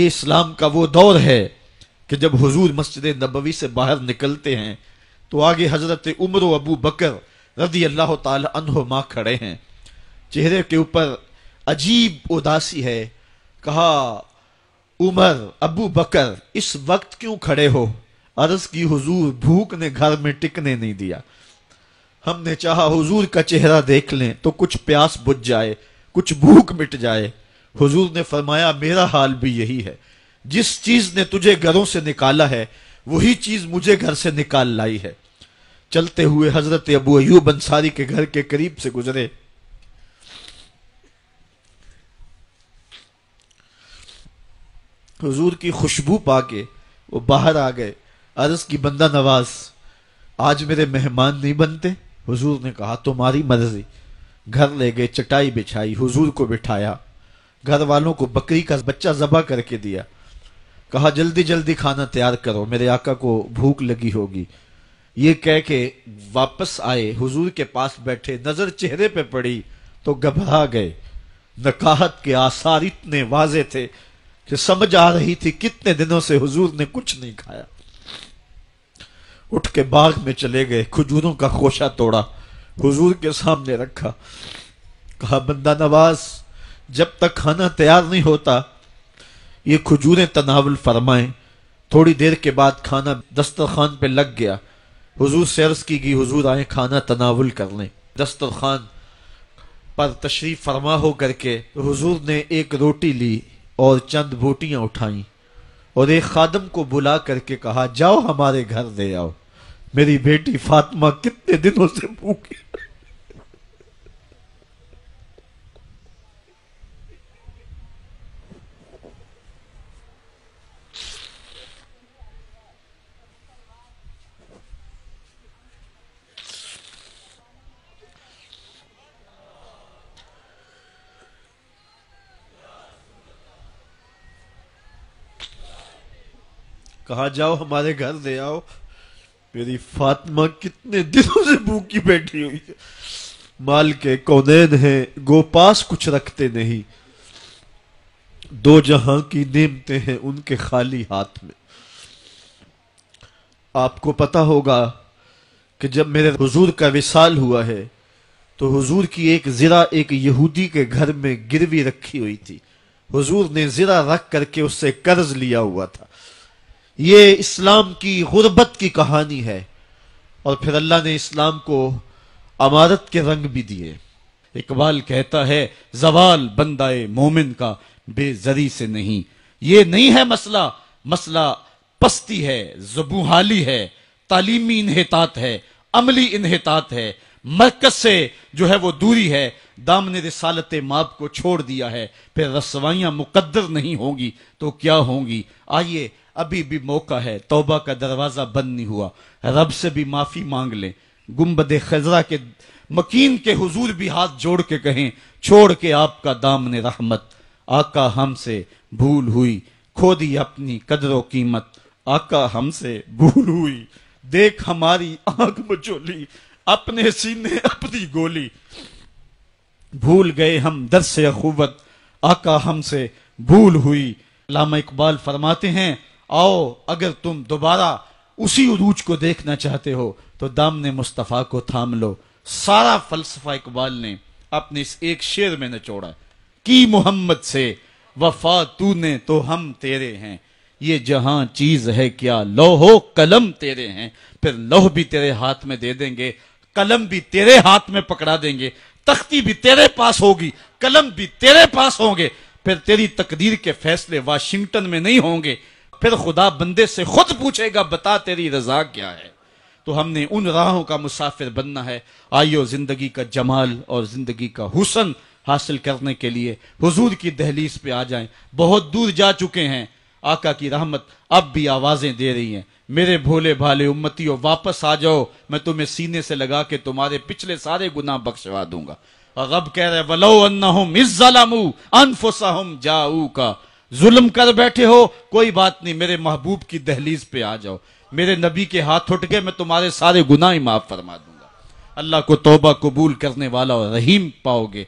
یہ اسلام کا وہ دور ہے کہ جب حضور مسجد نبوی سے باہر نکلتے ہیں تو آگے حضرت عمر و ابو بکر رضی اللہ تعالی عنہ ماں کھڑے ہیں۔ چہرے کے اوپر عجیب اداسی ہے۔ کہا، عمر، ابو بکر، اس وقت کیوں کھڑے ہو؟ عرض کی حضور، بھوک نے گھر میں ٹکنے نہیں دیا۔ ہم نے چاہا حضور کا چہرہ دیکھ لیں تو کچھ پیاس بجھ جائے، کچھ بھوک مٹ جائے۔ حضور نے فرمایا، میرا حال بھی یہی ہے۔ جس چیز نے تجھے گھروں سے نکالا ہے، وہی چیز مجھے گھر سے نکال لائی ہے۔ چلتے ہوئے حضرت ابو ایوب انصاری کے گھر کے قریب سے گزرے۔ حضور کی خوشبو پا کے وہ باہر آ گئے۔ عرض کی، بندہ نواز، آج میرے مہمان نہیں بنتے؟ حضور نے کہا، تمہاری مرضی۔ گھر لے گئے، چٹائی بچھائی، حضور کو بٹھایا۔ گھر والوں کو بکری کا بچہ ذبح کر کے دیا۔ کہا، جلدی جلدی کھانا تیار کرو، میرے آقا کو بھوک لگی ہوگی۔ یہ کہہ کے واپس آئے، حضور کے پاس بیٹھے، نظر چہرے پہ پڑی تو گھبرا گئے۔ نکاہت کے آثار اتنے واضح تھے کہ سمجھ آ رہی تھی کتنے دنوں سے حضور نے کچھ نہیں کھایا۔ اٹھ کے باغ میں چلے گئے، کھجوروں کا خوشہ توڑا، حضور کے سامنے رکھا۔ کہا، بندہ نواز جب تک کھانا تیار نہیں ہوتا، یہ کھجوریں تناول فرمائیں۔ تھوڑی دیر کے بعد کھانا دسترخوان پہ لگ گیا۔ حضور سے عرض کی گئی، حضور آئے کھانا تناول کر لیں۔ دسترخوان پر تشریف فرما ہو کر کے حضور نے ایک روٹی لی اور چند بوٹیاں اٹھائیں۔ اور ایک خادم کو بلا کر کے کہا، جاؤ ہمارے گھر دے آؤ۔ میری بیٹی فاطمہ کتنے دنوں سے بھوکی کہا جاؤ، ہمارے گھر دے آؤ۔ میری فاطمہ کتنے دنوں سے بھوکی بیٹھی ہوئی ہے۔ مال کے کونین ہیں گو پاس کچھ رکھتے نہیں۔ دو جہاں کی نعمتیں ہیں ان کے خالی ہاتھ میں۔ آپ کو پتا ہوگا کہ جب میرے حضور کا وصال ہوا ہے، تو حضور کی ایک زرہ ایک یہودی کے گھر میں گروی رکھی ہوئی تھی۔ حضور نے زرہ رکھ کر کے اس سے قرض لیا ہوا تھا۔ یہ اسلام کی غربت کی کہانی ہے۔ اور پھر اللہ نے اسلام کو امارت کے رنگ بھی دیے۔ اقبال کہتا ہے، زوال بندہ مومن کا بے زری سے نہیں۔ یہ نہیں ہے مسئلہ مسئلہ پستی ہے، زبوحالی ہے، تعلیمی انحطاط ہے، عملی انحطاط ہے۔ مرکز سے جو ہے وہ دوری ہے۔ دامن رسالت ماب کو چھوڑ دیا ہے۔ پھر رسوائیاں مقدر نہیں ہوں گی تو کیا ہوں گی؟ آئیے ابھی بھی موقع ہے، توبہ کا دروازہ بند نہیں ہوا۔ رب سے بھی معافی مانگ لیں۔ گمبد خزرہ کے مکین کے حضور بھی ہاتھ جوڑ کے کہیں، چھوڑ کے آپ کا دامن رحمت۔ آقا ہم سے بھول ہوئی کھو دی اپنی قدر و قیمت۔ آقا ہم سے بھول ہوئی، دیکھ ہماری آنکھ مچولی اپنے سینے اپنی گولی۔ بھول گئے ہم درس اخوت۔ آقا ہم سے بھول ہوئی۔ علامہ اقبال فرماتے ہیں آؤ، اگر تم دوبارہ اسی عروج کو دیکھنا چاہتے ہو، تو دام نے مصطفیٰ کو تھام لو۔ سارا فلسفہ اقبال نے اپنے اس ایک شعر میں نچوڑا کی محمد سے وفا تو نے تو ہم تیرے ہیں۔ یہ جہاں چیز ہے کیا لوہو قلم تیرے ہیں۔ پھر لوہ بھی تیرے ہاتھ میں دے دیں گے، قلم بھی تیرے ہاتھ میں پکڑا دیں گے۔ تختی بھی تیرے پاس ہوگی، قلم بھی تیرے پاس ہوں گے۔ پھر تیری تقدیر کے فیصلے واشنگٹن میں نہیں ہوں گے۔ پھر خدا بندے سے خود پوچھے گا، بتا تیری رضا کیا ہے؟ تو ہم نے ان راہوں کا مسافر بننا ہے۔ آئیو، زندگی کا جمال اور زندگی کا حسن حاصل کرنے کے لیے حضور کی دہلیز پہ آ جائیں۔ بہت دور جا چکے ہیں۔ آقا کی رحمت اب بھی آوازیں دے رہی ہیں۔ میرے بھولے بھالے امتیوں واپس آ جاؤ۔ میں تمہیں سینے سے لگا کے تمہارے پچھلے سارے گناہ بخشوا دوں گا۔ اور رب کہہ رہے ولو انہم ازظلموا انفسہم جاؤ کا ظلم کر بیٹھے ہو، کوئی بات نہیں، میرے محبوب کی دہلیز پہ آ جاؤ۔ میرے نبی کے ہاتھ اٹھ گئے، میں تمہارے سارے گناہ ہی معاف فرما دوں گا۔ اللہ کو توبہ قبول کرنے والا اور رحیم پاؤ گے۔